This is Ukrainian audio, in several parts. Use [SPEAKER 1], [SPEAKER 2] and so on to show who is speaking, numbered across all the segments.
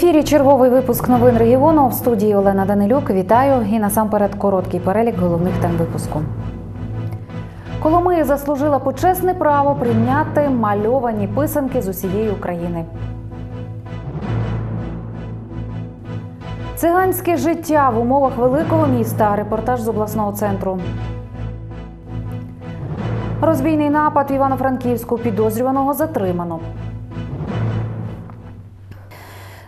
[SPEAKER 1] ефірі черговий випуск новин регіону в студії Олена Данилюк. Вітаю і насамперед короткий перелік головних тем випуску. Коломия заслужила почесне право прийняти мальовані писанки з усієї України. Циганське життя в умовах великого міста. Репортаж з обласного центру. Розбійний напад в Івано-Франківську підозрюваного затримано.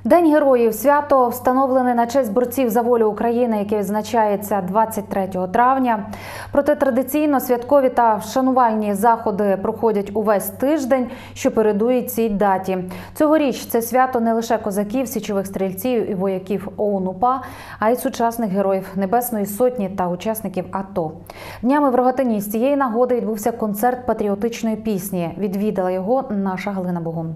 [SPEAKER 1] День героїв свято встановлене на честь борців за волю України, яке відзначається 23 травня. Проте традиційно святкові та вшанувальні заходи проходять увесь тиждень, що передує цій даті. Цьогоріч це свято не лише козаків, січових стрільців і вояків ОУН УПА, а й сучасних героїв Небесної Сотні та учасників АТО. Днями в Рогатині з цієї нагоди відбувся концерт патріотичної пісні. Відвідала його наша Галина Богун.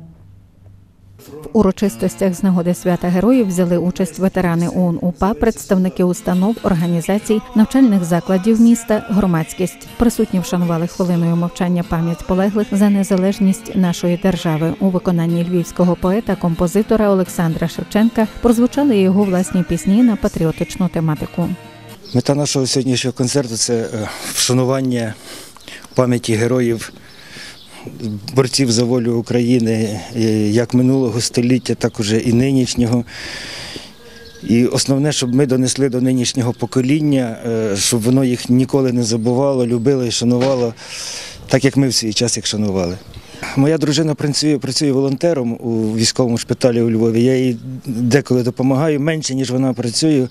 [SPEAKER 2] В урочистостях з нагоди свята героїв взяли участь ветерани ОУН УПА, представники установ, організацій, навчальних закладів міста, громадськість. Присутні вшанували хвилиною мовчання пам'ять полеглих за незалежність нашої держави. У виконанні львівського поета, композитора Олександра Шевченка прозвучали його власні пісні на патріотичну тематику.
[SPEAKER 3] Мета нашого сьогоднішнього концерту це е, вшанування пам'яті героїв, борців за волю України е, як минулого століття, так уже і нинішнього. І основне, щоб ми донесли до нинішнього покоління, е, щоб воно їх ніколи не забувало, любило і шанувало, так як ми в свій час їх шанували. Моя дружина працює, працює волонтером у військовому шпиталі у Львові. Я їй деколи допомагаю менше, ніж вона працює.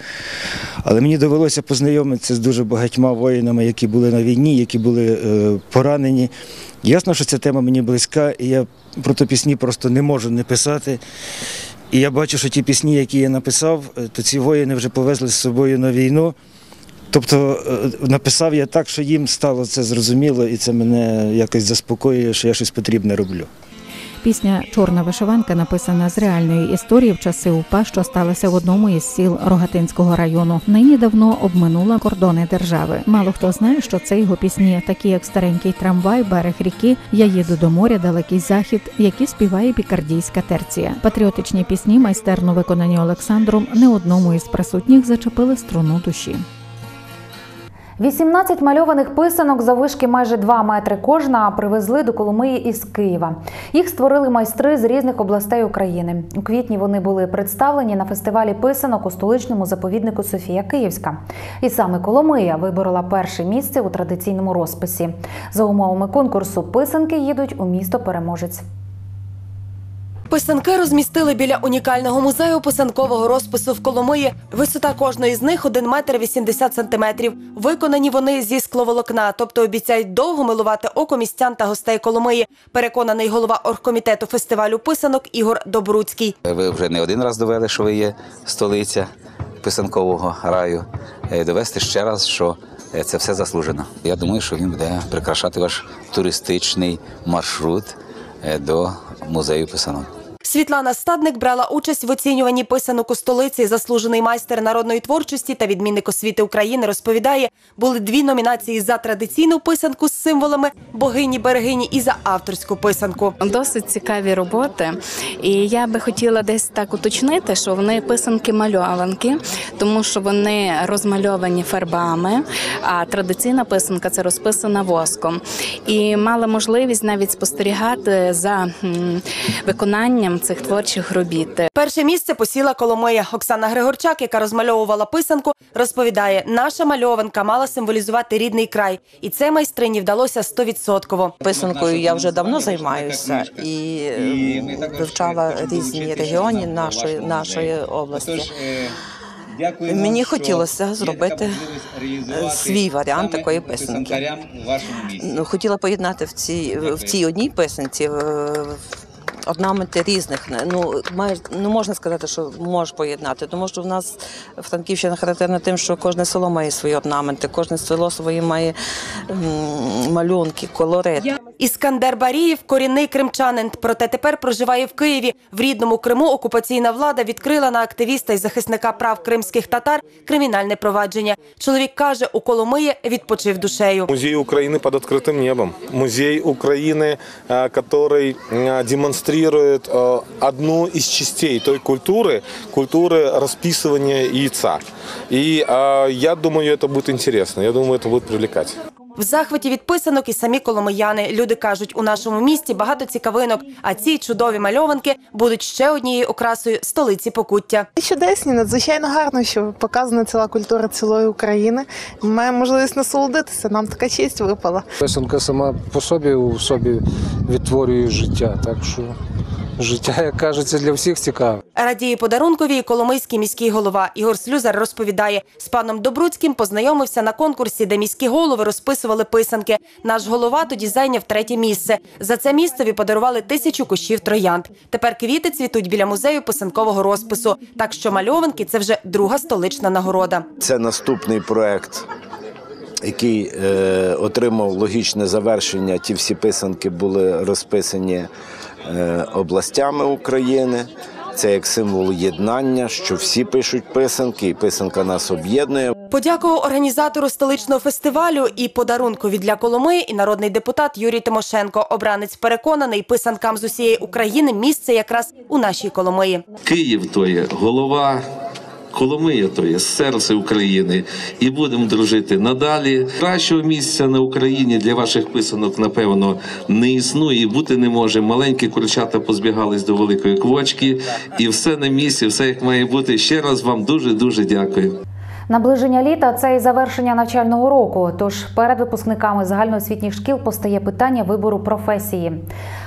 [SPEAKER 3] Але мені довелося познайомитися з дуже багатьма воїнами, які були на війні, які були е, поранені. Ясно, що ця тема мені близька, і я про ті пісні просто не можу не писати. І я бачу, що ті пісні, які я написав, е, то ці воїни вже повезли з собою на війну. Тобто е, написав я так, що їм стало це зрозуміло, і це мене якось заспокоює, що я щось потрібне роблю.
[SPEAKER 2] Пісня Чорна вишиванка написана з реальної історії в часи УПА, що сталося в одному із сіл Рогатинського району. Нині давно обминула кордони держави. Мало хто знає, що це його пісні, такі як старенький трамвай, берег ріки, Я їду до моря, далекий захід, які співає пікардійська терція. Патріотичні пісні, майстерно виконані Олександром, не одному із присутніх зачепили струну душі.
[SPEAKER 1] 18 мальованих писанок завишки майже 2 метри кожна привезли до Коломиї із Києва. Їх створили майстри з різних областей України. У квітні вони були представлені на фестивалі писанок у столичному заповіднику Софія Київська. І саме Коломия виборола перше місце у традиційному розписі. За умовами конкурсу писанки їдуть у місто переможець.
[SPEAKER 4] Писанки розмістили біля унікального музею писанкового розпису в Коломиї. Висота кожної з них 1 метр 80 сантиметрів. Виконані вони зі скловолокна, тобто обіцяють довго милувати око містян та гостей Коломиї. Переконаний голова оргкомітету фестивалю писанок Ігор Добруцький.
[SPEAKER 5] Ви вже не один раз довели, що ви є столиця писанкового раю. Е, Довести ще раз, що е, це все заслужено. Я думаю, що він буде прикрашати ваш туристичний маршрут е, до музею писанок.
[SPEAKER 4] Світлана Стадник брала участь в оцінюванні писанок у столиці. Заслужений майстер народної творчості та відмінник освіти України розповідає, були дві номінації за традиційну писанку з символами богині берегині і за авторську писанку.
[SPEAKER 6] Досить цікаві роботи, і я би хотіла десь так уточнити, що вони писанки мальованки, тому що вони розмальовані фарбами. А традиційна писанка це розписана воском. І мала можливість навіть спостерігати за м, цих творчих робіт.
[SPEAKER 4] Перше місце посіла Коломия. Оксана Григорчак, яка розмальовувала писанку, розповідає, наша мальованка мала символізувати рідний край, і це майстрині вдалося стовідсотково.
[SPEAKER 7] Писанкою я вже давно займаюся і е, вивчала різні регіони нашої, нашої області. Мені хотілося зробити е, свій варіант такої писанки. Ну, Хотіла поєднати в цій, в цій одній писанці е, орнаменти різних. Ну, має, ну можна сказати, що може поєднати, тому що в нас Франківщина характерна тим, що кожне село має свої орнаменти, кожне село своє має м, малюнки, колорит.
[SPEAKER 4] Іскандер Барієв корінний кримчанин, проте тепер проживає в Києві. В рідному Криму окупаційна влада відкрила на активіста і захисника прав кримських татар кримінальне провадження. Чоловік каже, у Коломиї відпочив душею.
[SPEAKER 8] Музей Украины под открытым небом. Музей Украины, э, который э, демонстрирует э, одну из частей той культуры, культуры расписывания яйца. И э, я думаю, это будет интересно, я думаю, это будет привлекать.
[SPEAKER 4] В захваті від писанок і самі коломияни. Люди кажуть, у нашому місті багато цікавинок, а ці чудові мальованки будуть ще однією окрасою столиці Покуття.
[SPEAKER 9] Чудесні, надзвичайно гарно, що показана ціла культура цілої України. Ми маємо можливість насолодитися. Нам така честь випала.
[SPEAKER 10] Писанка сама по собі у собі відтворює життя, так що життя, як кажеться, для всіх цікаве.
[SPEAKER 4] Радіє подарункові і коломийський міський голова Ігор Слюзар розповідає, з паном Добруцьким познайомився на конкурсі, де міські голови розписували писанки. Наш голова тоді зайняв третє місце. За це місцеві подарували тисячу кущів троянд. Тепер квіти цвітуть біля музею писанкового розпису. Так що мальованки це вже друга столична нагорода.
[SPEAKER 11] Це наступний проект, який е, отримав логічне завершення. Ті всі писанки були розписані областями України. Це як символ єднання, що всі пишуть писанки, і писанка нас об'єднує.
[SPEAKER 4] Подякував організатору столичного фестивалю і подарункові для Коломиї і народний депутат Юрій Тимошенко. Обранець переконаний, писанкам з усієї України місце якраз у нашій Коломиї.
[SPEAKER 12] Київ то є голова. Коломия то є серце України, і будемо дружити надалі. Кращого місця на Україні для ваших писанок, напевно, не існує і бути не може. Маленькі курчата позбігались до великої квочки, і все на місці, все як має бути. Ще раз вам дуже дуже дякую.
[SPEAKER 1] Наближення літа це і завершення навчального року. Тож перед випускниками загальноосвітніх шкіл постає питання вибору професії.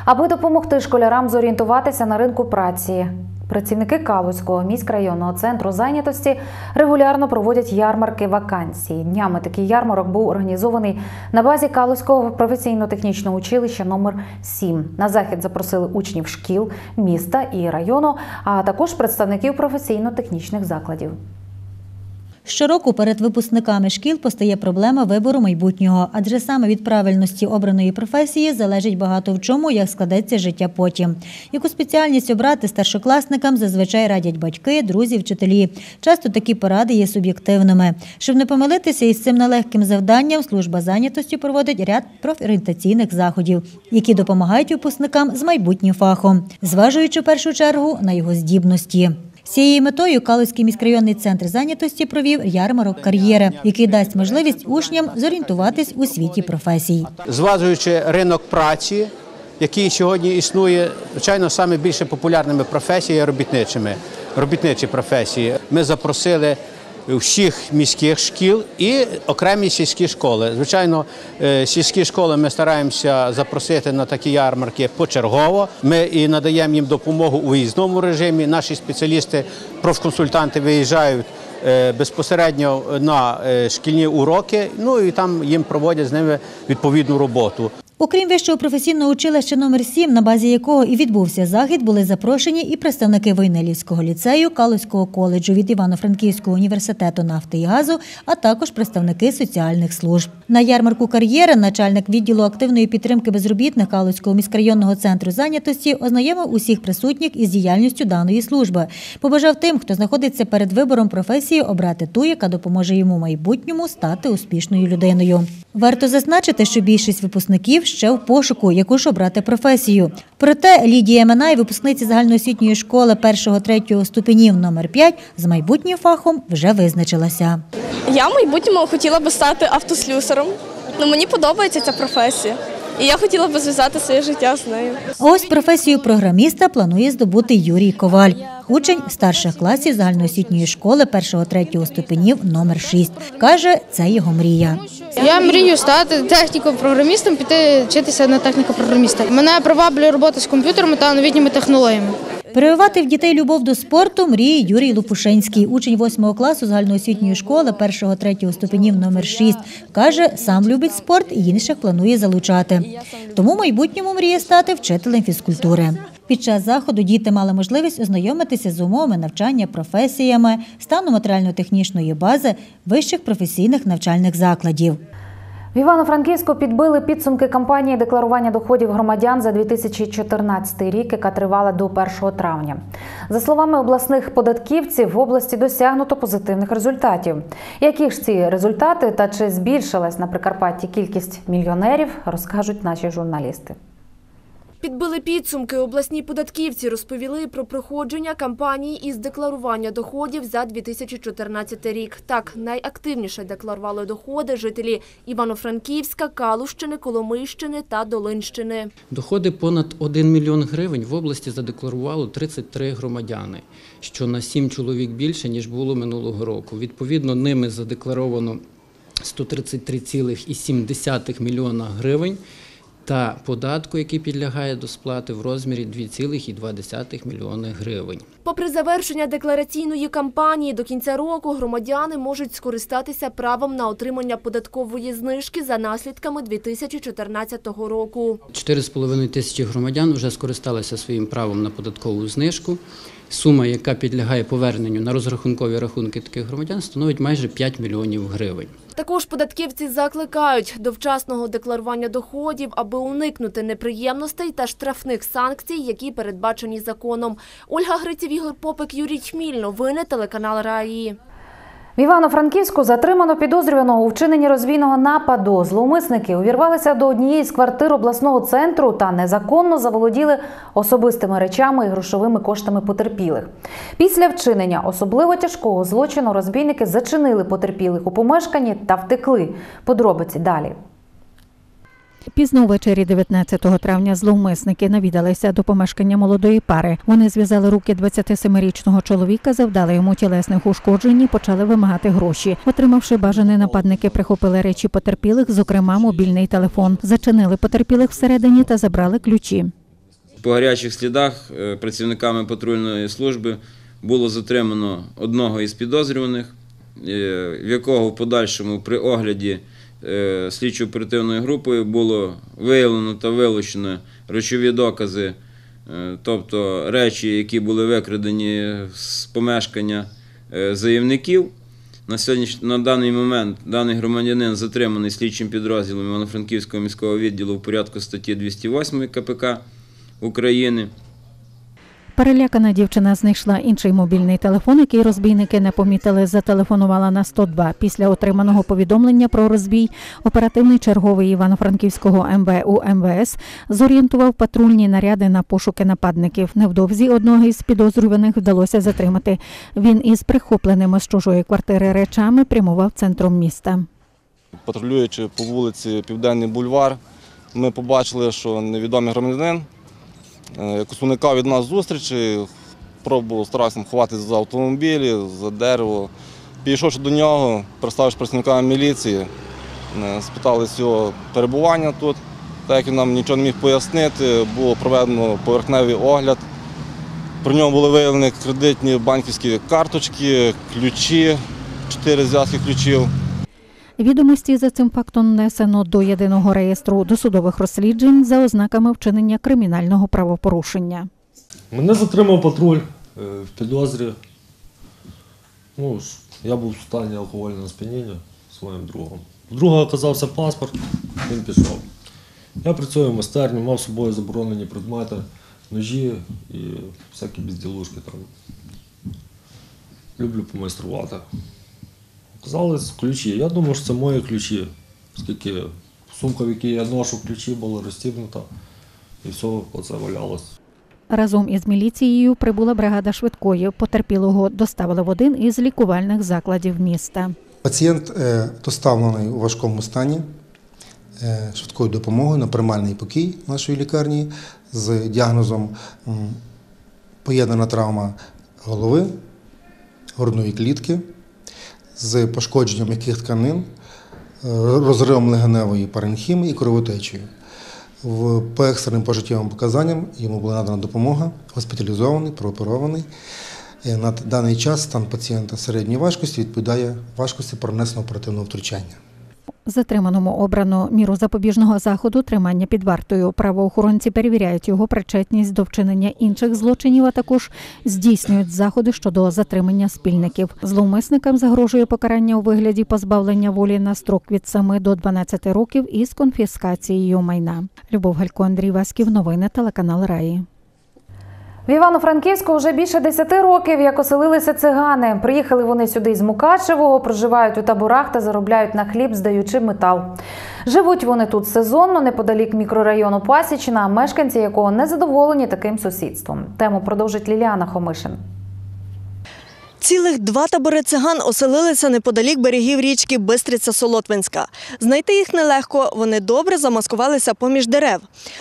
[SPEAKER 1] Аби допомогти школярам зорієнтуватися на ринку праці. Працівники Калузького міськрайонного центру зайнятості регулярно проводять ярмарки вакансій. Днями такий ярмарок був організований на базі Калузького професійно-технічного училища номер 7 На захід запросили учнів шкіл, міста і району, а також представників професійно-технічних закладів.
[SPEAKER 13] Щороку перед випускниками шкіл постає проблема вибору майбутнього, адже саме від правильності обраної професії залежить багато в чому, як складеться життя потім. Яку спеціальність обрати старшокласникам зазвичай радять батьки, друзі, вчителі. Часто такі поради є суб'єктивними. Щоб не помилитися із цим нелегким завданням, служба зайнятості проводить ряд профорієнтаційних заходів, які допомагають випускникам з майбутнім фахом, зважуючи в першу чергу на його здібності. Цією метою Калузький міськрайонний центр зайнятості провів ярмарок кар'єри, який дасть можливість учням зорієнтуватись у світі професій.
[SPEAKER 14] зважуючи ринок праці, який сьогодні існує, звичайно, саме більше популярними професіями робітничими. Робітничі професії. Ми запросили всіх міських шкіл і окремі сільські школи. Звичайно, е, сільські школи ми стараємося запросити на такі ярмарки почергово. Ми і надаємо їм допомогу у виїзному режимі. Наші спеціалісти, профконсультанти виїжджають е, безпосередньо на е, шкільні уроки, ну і там їм проводять з ними відповідну роботу.
[SPEAKER 13] Окрім вищого професійного училища номер 7 на базі якого і відбувся захід, були запрошені і представники Войнелівського ліцею, Калузького коледжу від Івано-Франківського університету нафти і газу, а також представники соціальних служб. На ярмарку кар'єри начальник відділу активної підтримки безробітних Калузького міськрайонного центру зайнятості ознайомив усіх присутніх із діяльністю даної служби. Побажав тим, хто знаходиться перед вибором професії, обрати ту, яка допоможе йому в майбутньому стати успішною людиною. Варто зазначити, що більшість випускників ще в пошуку, яку ж обрати професію. Проте Лідія Минай, випускниці загальноосвітньої школи 1-3 ступенів номер 5 з майбутнім фахом вже визначилася.
[SPEAKER 15] Я в майбутньому хотіла би стати автослюсаром. Ну, мені подобається ця професія. І я хотіла б зв'язати своє життя з нею.
[SPEAKER 13] Ось професію програміста планує здобути Юрій Коваль, учень старших класів загальноосвітньої школи 1-3 ступенів номер 6. Каже, це його мрія.
[SPEAKER 16] Я мрію стати техніко-програмістом, піти вчитися на техніко-програміста. Мене приваблює робота з комп'ютерами та новітніми технологіями.
[SPEAKER 13] Перевивати в дітей любов до спорту мріє Юрій Лупушинський, учень 8 класу загальноосвітньої школи 1-3 ступенів номер 6. Каже, сам любить спорт і інших планує залучати. Тому в майбутньому мріє стати вчителем фізкультури. Під час заходу діти мали можливість ознайомитися з умовами навчання, професіями, стану матеріально-технічної бази вищих професійних навчальних закладів.
[SPEAKER 1] В Івано-Франківську підбили підсумки кампанії декларування доходів громадян за 2014 рік, яка тривала до 1 травня. За словами обласних податківців, в області досягнуто позитивних результатів. Які ж ці результати та чи збільшилась на Прикарпатті кількість мільйонерів, розкажуть наші журналісти.
[SPEAKER 17] Підбили підсумки. Обласні податківці розповіли про проходження кампанії із декларування доходів за 2014 рік. Так, найактивніше декларували доходи жителі Івано-Франківська, Калущини, Коломийщини та Долинщини.
[SPEAKER 18] Доходи понад 1 мільйон гривень в області задекларувало 33 громадяни, що на 7 чоловік більше, ніж було минулого року. Відповідно, ними задекларовано 133,7 мільйона гривень та податку, який підлягає до сплати в розмірі 2,2 мільйони гривень.
[SPEAKER 17] Попри завершення деклараційної кампанії, до кінця року громадяни можуть скористатися правом на отримання податкової знижки за наслідками 2014 року.
[SPEAKER 18] 4,5 тисячі громадян вже скористалися своїм правом на податкову знижку. Сума, яка підлягає поверненню на розрахункові рахунки таких громадян, становить майже 5 мільйонів гривень.
[SPEAKER 17] Також податківці закликають до вчасного декларування доходів, аби уникнути неприємностей та штрафних санкцій, які передбачені законом. Ольга Гриців, Ігор Попик, Юрій Чміль. Новини телеканал Раї.
[SPEAKER 1] В Івано-Франківську затримано підозрюваного у вчиненні розбійного нападу. Зловмисники увірвалися до однієї з квартир обласного центру та незаконно заволоділи особистими речами і грошовими коштами потерпілих. Після вчинення особливо тяжкого злочину розбійники зачинили потерпілих у помешканні та втекли. Подробиці далі.
[SPEAKER 2] Пізно ввечері 19 травня зловмисники навідалися до помешкання молодої пари. Вони зв'язали руки 27-річного чоловіка, завдали йому тілесних ушкоджень і почали вимагати гроші. Отримавши бажане, нападники прихопили речі потерпілих, зокрема мобільний телефон. Зачинили потерпілих всередині та забрали ключі.
[SPEAKER 19] По гарячих слідах е, працівниками патрульної служби було затримано одного із підозрюваних, е, в якого в подальшому при огляді слідчо-оперативною групою було виявлено та вилучено речові докази, е, тобто речі, які були викрадені з помешкання е, заявників. На на даний момент даний громадянин затриманий слідчим підрозділом Івано-Франківського міського відділу в порядку статті 208 КПК України.
[SPEAKER 2] Перелякана дівчина знайшла інший мобільний телефон, який розбійники не помітили. Зателефонувала на 102. Після отриманого повідомлення про розбій оперативний черговий Івано-Франківського МВУ МВС зорієнтував патрульні наряди на пошуки нападників. Невдовзі одного із підозрюваних вдалося затримати. Він із прихопленими з чужої квартири речами прямував центром міста.
[SPEAKER 20] Патрулюючи по вулиці Південний бульвар, ми побачили, що невідомий громадянин е, якось уникав від нас зустрічі, пробував старався ховатися за автомобілі, за дерево. Підійшовши до нього, представивши працівникам міліції, е, спиталися його перебування тут. Так як він нам нічого не міг пояснити, було проведено поверхневий огляд. При ньому були виявлені кредитні банківські карточки, ключі, чотири зв'язки ключів.
[SPEAKER 2] Відомості за цим фактом внесено до єдиного реєстру досудових розсліджень за ознаками вчинення кримінального правопорушення.
[SPEAKER 21] Мене затримав патруль е, в підозрі. Ну, я був в стані алкогольного сп'яніння своїм другом. У друга оказався паспорт, він пішов. Я працюю в майстерні, мав з собою заборонені предмети, ножі і всякі безділушки там. Люблю помайструвати. Оказались ключі. Я думав, що це мої ключі, оскільки сумка, в якій я ношу ключі, була розстібнута, і все оце валялось.
[SPEAKER 2] Разом із міліцією прибула бригада швидкої. Потерпілого доставили в один із лікувальних закладів міста.
[SPEAKER 22] Пацієнт е, доставлений у важкому стані е, швидкою допомогою на приймальний покій нашої лікарні з діагнозом поєднана травма голови, грудної клітки з пошкодженням м'яких тканин, е, розривом легеневої паренхіми і кровотечею. По екстреним пожиттєвим показанням йому була надана допомога, госпіталізований, прооперований. Е, На даний час стан пацієнта середньої важкості відповідає важкості пронесеного оперативного втручання.
[SPEAKER 2] Затриманому обрано міру запобіжного заходу тримання під вартою. Правоохоронці перевіряють його причетність до вчинення інших злочинів, а також здійснюють заходи щодо затримання спільників. Зловмисникам загрожує покарання у вигляді позбавлення волі на строк від 7 до 12 років із конфіскацією майна. Любов Галько, Андрій Васьків. Новини телеканал Раї.
[SPEAKER 1] В Івано-Франківську вже більше 10 років, як оселилися цигани. Приїхали вони сюди з Мукачевого, проживають у таборах та заробляють на хліб, здаючи метал. Живуть вони тут сезонно, неподалік мікрорайону Пасічна, мешканці якого не задоволені таким сусідством. Тему продовжить Ліліана Хомишин.
[SPEAKER 23] Цілих два табори циган оселилися неподалік берегів річки Бистриця-Солотвинська. Знайти їх нелегко, вони добре замаскувалися поміж дерев.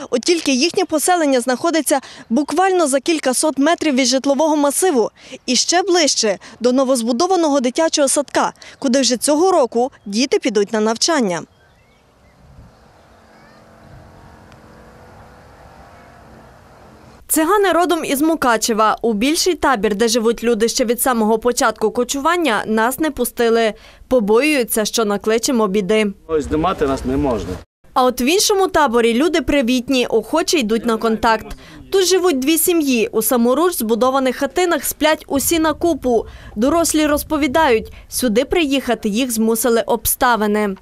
[SPEAKER 23] От тільки їхнє поселення знаходиться буквально за кілька сот метрів від житлового масиву і ще ближче до новозбудованого дитячого садка, куди вже цього року діти підуть на навчання. Цигани родом із Мукачева. У більший табір, де живуть люди ще від самого початку кочування, нас не пустили. Побоюються, що накличемо біди.
[SPEAKER 24] Ось нас не можна.
[SPEAKER 23] А от в іншому таборі люди привітні, охоче йдуть на контакт. Тут живуть дві сім'ї. У саморуч збудованих хатинах сплять усі на купу. Дорослі розповідають, сюди приїхати їх змусили обставини.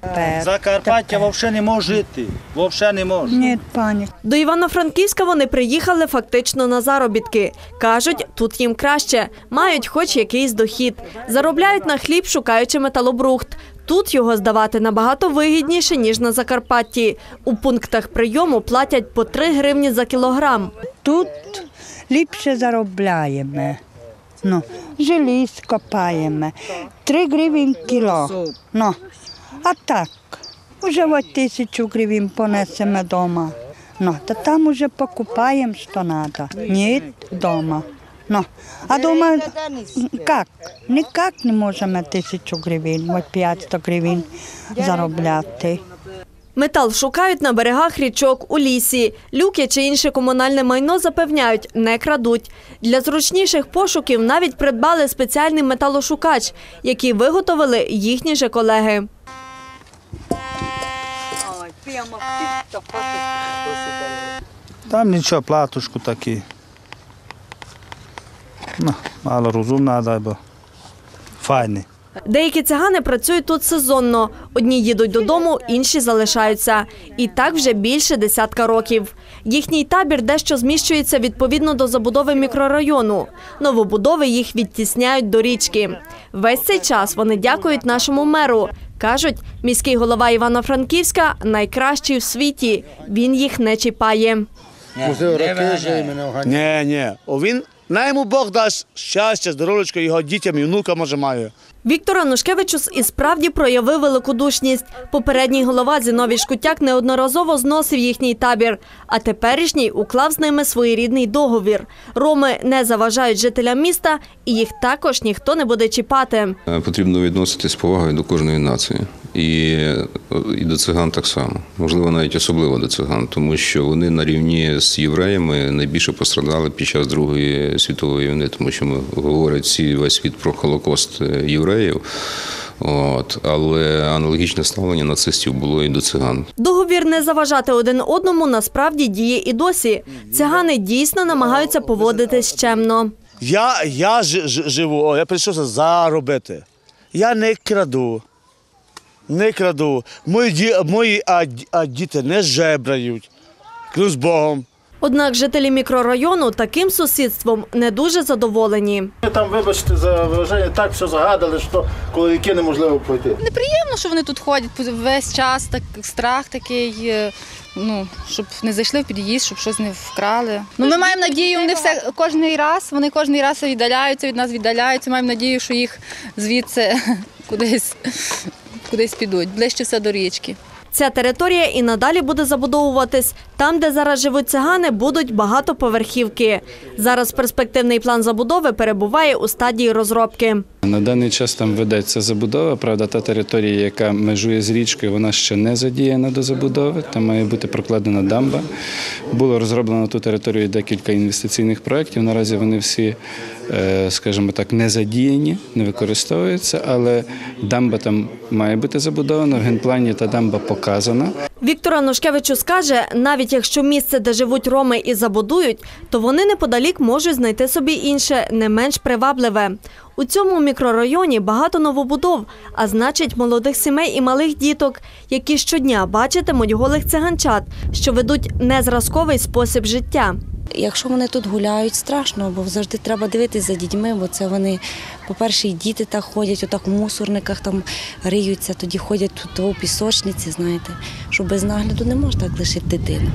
[SPEAKER 24] Закарпаття взагалі не може жити. Взагалі не може.
[SPEAKER 25] Ні, пані.
[SPEAKER 23] До Івано-Франківська вони приїхали фактично на заробітки. Кажуть, тут їм краще, мають хоч якийсь дохід. Заробляють на хліб, шукаючи металобрухт. Тут його здавати набагато вигідніше, ніж на Закарпатті. У пунктах прийому платять по 3 гривні за кілограм.
[SPEAKER 25] Тут ліпше заробляємо. Ну, желіз копаємо. Три гривень кіло. Ну, а так, вже тисячу гривень понесемо вдома. Ну, та там уже покупаємо, що треба. Ні, вдома. Ну, а дома як? Ніяк не можемо тисячу гривень, от 500 гривень заробляти.
[SPEAKER 23] Метал шукають на берегах річок, у лісі. Люки чи інше комунальне майно запевняють, не крадуть. Для зручніших пошуків навіть придбали спеціальний металошукач, який виготовили їхні же колеги.
[SPEAKER 24] Там нічого, платушку такі. Ну, мало розумна, дай бо. Файний.
[SPEAKER 23] Деякі цигани працюють тут сезонно. Одні їдуть додому, інші залишаються. І так вже більше десятка років. Їхній табір дещо зміщується відповідно до забудови мікрорайону. Новобудови їх відтісняють до річки. Весь цей час вони дякують нашому меру. Кажуть, міський голова Івано-Франківська найкращий в світі. Він їх не чіпає.
[SPEAKER 24] Ні, ні. Він, най йому Бог дасть щастя, здоров'ячко, його дітям і внукам може має.
[SPEAKER 23] Віктор Анушкевичус і справді проявив великодушність. Попередній голова Зіновій Шкутяк неодноразово зносив їхній табір, а теперішній уклав з ними своєрідний договір. Роми не заважають жителям міста, і їх також ніхто не буде чіпати.
[SPEAKER 26] Е, Потрібно відноситись з повагою до кожної нації. І, і до циган так само. Можливо, навіть особливо до циган, тому що вони на рівні з євреями найбільше пострадали під час Другої світової війни, тому що ми говорять всі весь світ про Холокост е, євреїв. От, але аналогічне ставлення нацистів було і до циган.
[SPEAKER 23] Договір не заважати один одному насправді діє і досі. Цигани дійсно намагаються поводитись чемно.
[SPEAKER 24] Я, я ж, ж- живу, я прийшов заробити. Я не краду. Не краду. Мої, ді- мої а, а діти не жебрають. Клянусь Богом.
[SPEAKER 23] Однак жителі мікрорайону таким сусідством не дуже задоволені.
[SPEAKER 24] Ми Там, вибачте, за вираження, так все загадали, що колояки неможливо пройти.
[SPEAKER 27] Неприємно, що вони тут ходять весь час, так страх такий. е, Ну щоб не зайшли в під'їзд, щоб щось не вкрали. Ну ми маємо надію, вони все кожний раз. Вони кожний раз віддаляються від нас, віддаляються. Маємо надію, що їх звідси кудись, кудись підуть, ближче все до річки.
[SPEAKER 23] Ця територія і надалі буде забудовуватись. Там, де зараз живуть цигани, будуть багатоповерхівки. Зараз перспективний план забудови перебуває у стадії розробки.
[SPEAKER 28] На даний час там ведеться забудова. Правда, та територія, яка межує з річкою, вона ще не задіяна до забудови. Там має бути прокладена дамба. Було розроблено ту територію декілька інвестиційних проєктів. Наразі вони всі, е, скажімо так, не задіяні, не використовуються, але дамба там має бути забудована. В генплані та дамба показана.
[SPEAKER 23] Віктор Анушкевичу скаже, навіть якщо місце, де живуть роми, і забудують, то вони неподалік можуть знайти собі інше, не менш привабливе. У цьому мікрорайоні багато новобудов, а значить молодих сімей і малих діток, які щодня бачитимуть голих циганчат, що ведуть незразковий спосіб життя.
[SPEAKER 29] Якщо вони тут гуляють, страшно, бо завжди треба дивитися за дітьми, бо це вони, по-перше, і діти так ходять, отак в мусорниках там риються, тоді ходять тут у пісочниці, знаєте, що без нагляду не можна так лишити дитину.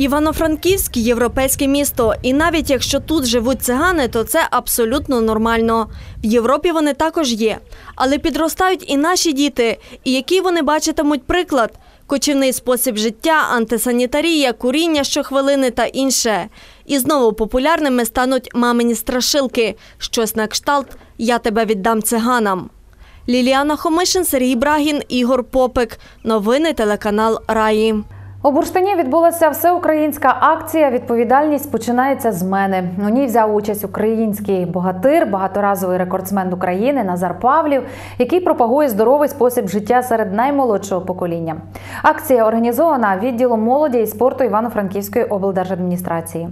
[SPEAKER 23] Івано-Франківськ – європейське місто. І навіть якщо тут живуть цигани, то це абсолютно нормально. В Європі вони також є. Але підростають і наші діти. І який вони бачитимуть приклад? Кочівний спосіб життя, антисанітарія, куріння щохвилини та інше. І знову популярними стануть мамині страшилки. Щось на кшталт «Я тебе віддам циганам». Ліліана Хомишин, Сергій Брагін, Ігор Попик. Новини телеканал Раї.
[SPEAKER 1] У Бурштині відбулася всеукраїнська акція Відповідальність починається з мене. У ній взяв участь український богатир, багаторазовий рекордсмен України Назар Павлів, який пропагує здоровий спосіб життя серед наймолодшого покоління. Акція організована відділом молоді і спорту Івано-Франківської облдержадміністрації.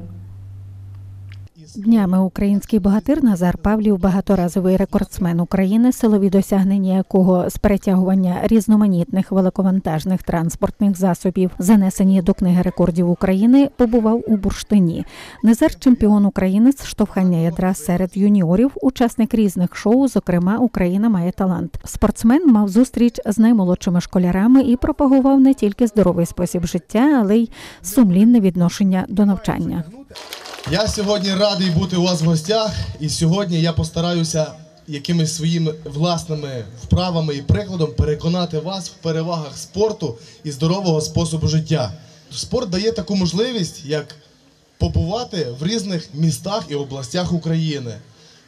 [SPEAKER 2] Днями український богатир Назар Павлів, багаторазовий рекордсмен України, силові досягнення якого з перетягування різноманітних великовантажних транспортних засобів, занесені до книги рекордів України, побував у бурштині. Назар чемпіон України з штовхання ядра серед юніорів, учасник різних шоу, зокрема Україна має талант. Спортсмен мав зустріч з наймолодшими школярами і пропагував не тільки здоровий спосіб життя, але й сумлінне відношення до навчання.
[SPEAKER 30] Я сьогодні радий бути у вас в гостях, і сьогодні я постараюся якимись своїми власними вправами і прикладом переконати вас в перевагах спорту і здорового способу життя. Спорт дає таку можливість, як побувати в різних містах і областях України.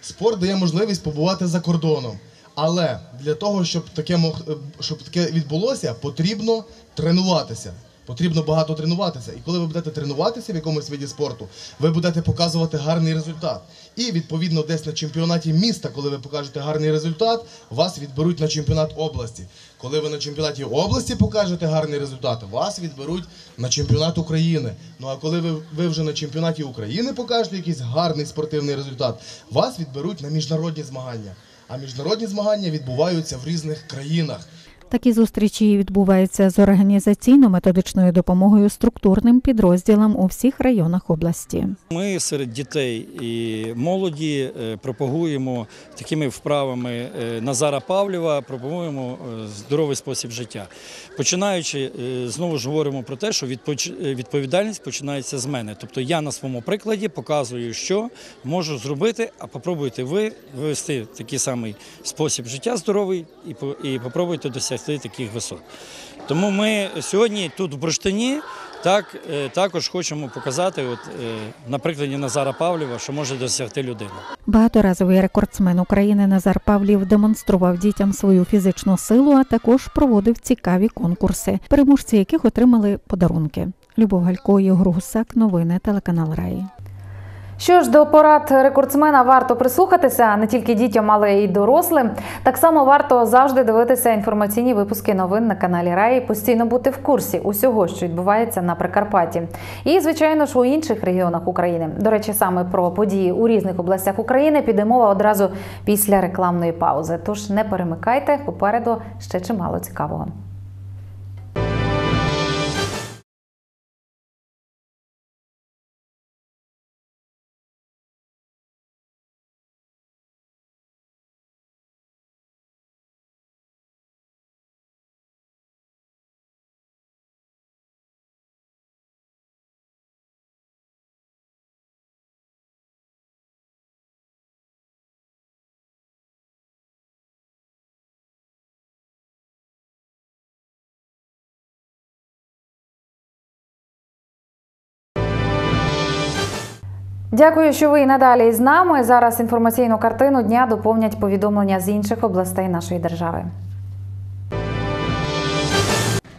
[SPEAKER 30] Спорт дає можливість побувати за кордоном. Але для того, щоб таке щоб таке відбулося, потрібно тренуватися. Потрібно багато тренуватися. І коли ви будете тренуватися в якомусь виді спорту, ви будете показувати гарний результат. І відповідно десь на чемпіонаті міста, коли ви покажете гарний результат, вас відберуть на чемпіонат області. Коли ви на чемпіонаті області покажете гарний результат, вас відберуть на чемпіонат України. Ну а коли ви, ви вже на чемпіонаті України покажете якийсь гарний спортивний результат, вас відберуть на міжнародні змагання. А міжнародні змагання відбуваються в різних країнах.
[SPEAKER 2] Такі зустрічі відбуваються з організаційно-методичною допомогою структурним підрозділам у всіх районах області.
[SPEAKER 31] Ми серед дітей і молоді е, пропагуємо такими вправами е, Назара Павлєва, пропагуємо е, здоровий спосіб життя. Починаючи, знову ж говоримо про те, що відповідальність починається з мене. Тобто я на своєму прикладі показую, що можу зробити, а попробуйте ви вивести такий самий спосіб життя здоровий і попробуйте досягти таких висот. Тому ми сьогодні тут в Бурштині так, також хочемо показати, от, на прикладі Назара Павлєва, що може досягти людина.
[SPEAKER 2] Багаторазовий рекордсмен України Назар Павлів демонстрував дітям свою фізичну силу, а також проводив цікаві конкурси, переможці яких отримали подарунки. Любов Галько, Ігор Гусак, новини телеканал Раї.
[SPEAKER 1] Що ж до порад рекордсмена варто прислухатися не тільки дітям, але й дорослим. Так само варто завжди дивитися інформаційні випуски новин на каналі Раї, постійно бути в курсі усього, що відбувається на Прикарпатті, і звичайно ж у інших регіонах України. До речі, саме про події у різних областях України піде мова одразу після рекламної паузи. Тож не перемикайте попереду ще чимало цікавого. Дякую, що ви і надалі з нами. Зараз інформаційну картину дня доповнять повідомлення з інших областей нашої держави.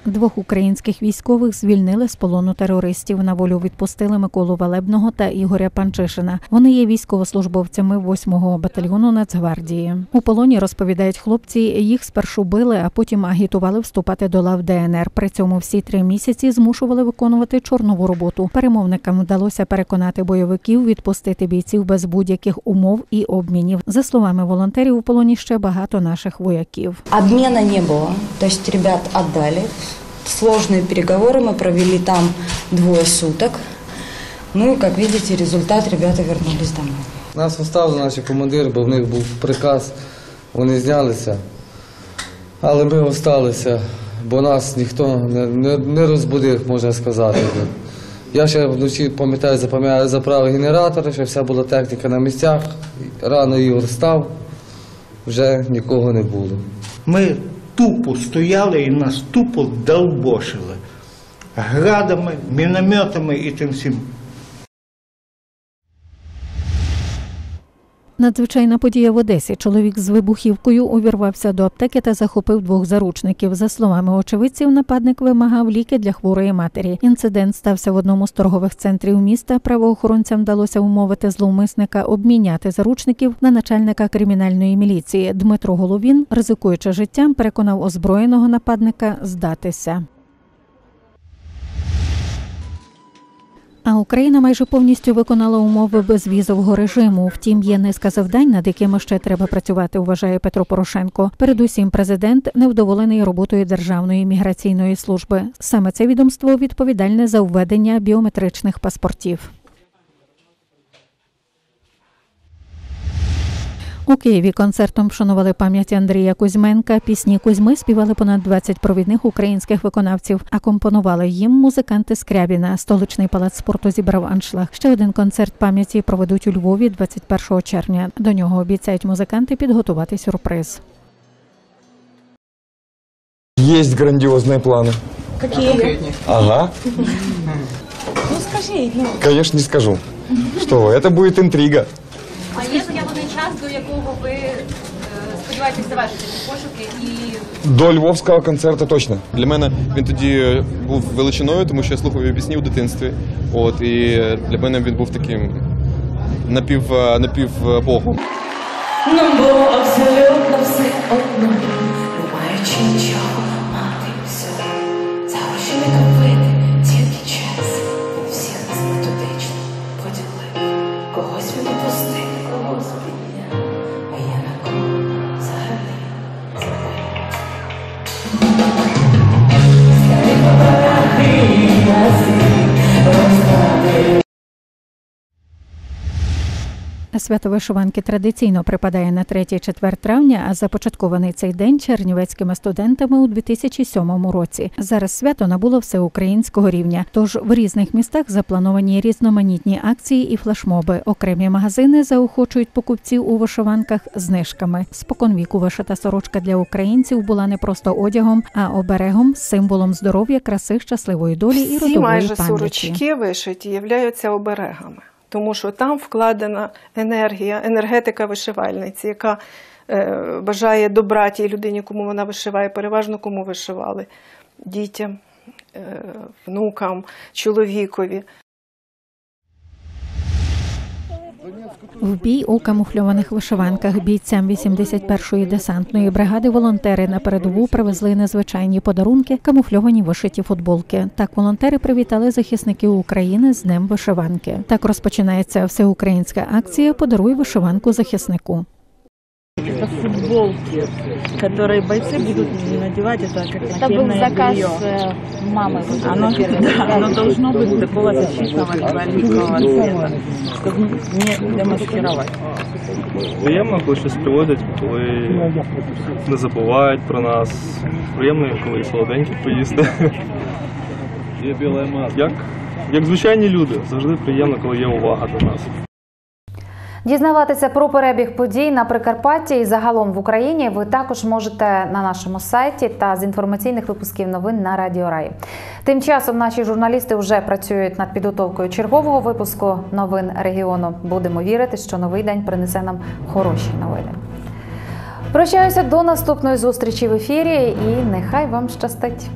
[SPEAKER 2] Двох українських військових звільнили з полону терористів. На волю відпустили Миколу Велебного та Ігоря Панчишина. Вони є військовослужбовцями 8-го батальйону Нацгвардії. У полоні розповідають хлопці, їх спершу били, а потім агітували вступати до лав ДНР. При цьому всі три місяці змушували виконувати чорнову роботу. Перемовникам вдалося переконати бойовиків відпустити бійців без будь-яких умов і обмінів. За словами волонтерів, у полоні ще багато наших вояків.
[SPEAKER 32] Обмена не было. То есть ребят отдали. Сложные переговоры мы провели там двое суток. Ну и, как видите, результат ребята вернулись домой.
[SPEAKER 33] Нас оставили наші командири, бо в них був приказ, вони знялися. Але ми залишилися, бо нас ніхто не, не, не розбудив, можна сказати. Я ще вночі пам'ятаю, запам'ятаю, заправив генератори, що вся була техніка на місцях. Рано Ігор став, вже нікого не було.
[SPEAKER 34] Ми тупо стояли і нас тупо долбошили. Градами, мінометами і тим всім.
[SPEAKER 2] Надзвичайна подія в Одесі. Чоловік з вибухівкою увірвався до аптеки та захопив двох заручників. За словами очевидців, нападник вимагав ліки для хворої матері. Інцидент стався в одному з торгових центрів міста. Правоохоронцям вдалося умовити зловмисника обміняти заручників на начальника кримінальної міліції. Дмитро Головін, ризикуючи життям, переконав озброєного нападника здатися. А Україна майже повністю виконала умови безвізового режиму. Втім, є низка завдань, над якими ще треба працювати. Вважає Петро Порошенко. Передусім, президент невдоволений роботою Державної міграційної служби. Саме це відомство відповідальне за введення біометричних паспортів. У Києві концертом вшанували пам'ять Андрія Кузьменка. Пісні Кузьми співали понад 20 провідних українських виконавців. А компонували їм музиканти Скрябіна. Столичний палац спорту зібрав аншлаг. Ще один концерт пам'яті проведуть у Львові 21 червня. До нього обіцяють музиканти підготувати сюрприз.
[SPEAKER 35] Есть грандиозные планы.
[SPEAKER 36] Какие?
[SPEAKER 35] Ага.
[SPEAKER 36] Ну скажи, ну.
[SPEAKER 35] Конечно, не скажу. Что вы, это будет интрига.
[SPEAKER 36] А є заявлений час, до якого ви е, сподіваєтесь завершити ці пошуки і
[SPEAKER 35] До львовського концерту точно. Для мене він тоді був величиною, тому що я слухав його пісні у дитинстві. От і для мене він був таким напів напів богом.
[SPEAKER 36] нам було абсолютно все одно, не маючи нічого,
[SPEAKER 2] Свято вишиванки традиційно припадає на 3-4 травня, а започаткований цей день чернівецькими студентами у 2007 році. Зараз свято набуло всеукраїнського рівня. Тож в різних містах заплановані різноманітні акції і флешмоби. Окремі магазини заохочують покупців у вишиванках знижками. Споконвіку вишита сорочка для українців була не просто одягом, а оберегом, символом здоров'я, краси, щасливої долі і
[SPEAKER 37] Всі майже
[SPEAKER 2] пам'яті.
[SPEAKER 37] сорочки вишиті являються оберегами, тому що там вкладена енергія, енергетика вишивальниці, яка е, бажає добра тій людині, кому вона вишиває, переважно кому вишивали дітям, е, внукам, чоловікові.
[SPEAKER 2] В бій у камуфльованих вишиванках бійцям 81-ї десантної бригади волонтери на передову привезли незвичайні подарунки, камуфльовані вишиті футболки. Так волонтери привітали захисників України з Днем вишиванки. Так розпочинається всеукраїнська акція Подаруй вишиванку захиснику
[SPEAKER 38] Это футболки, которые бойцы будут надевать, это как
[SPEAKER 39] Это был
[SPEAKER 38] нательное
[SPEAKER 39] заказ
[SPEAKER 38] белье.
[SPEAKER 39] э, мамы. вот
[SPEAKER 38] Оно,
[SPEAKER 39] это первое.
[SPEAKER 38] да, оно должно быть такого защитного революционного цвета, чтобы не демаскировать.
[SPEAKER 40] Приємно, коли щось приводять, коли не забувають про нас. Приємно, коли солоденькі поїсти. Як, як звичайні люди, завжди приємно, коли є увага до нас.
[SPEAKER 1] Дізнаватися про перебіг подій на Прикарпатті і загалом в Україні ви також можете на нашому сайті та з інформаційних випусків новин на Радіо Рай. Тим часом наші журналісти вже працюють над підготовкою чергового випуску новин регіону. Будемо вірити, що новий день принесе нам хороші новини. Прощаюся до наступної зустрічі в ефірі і нехай вам щастить.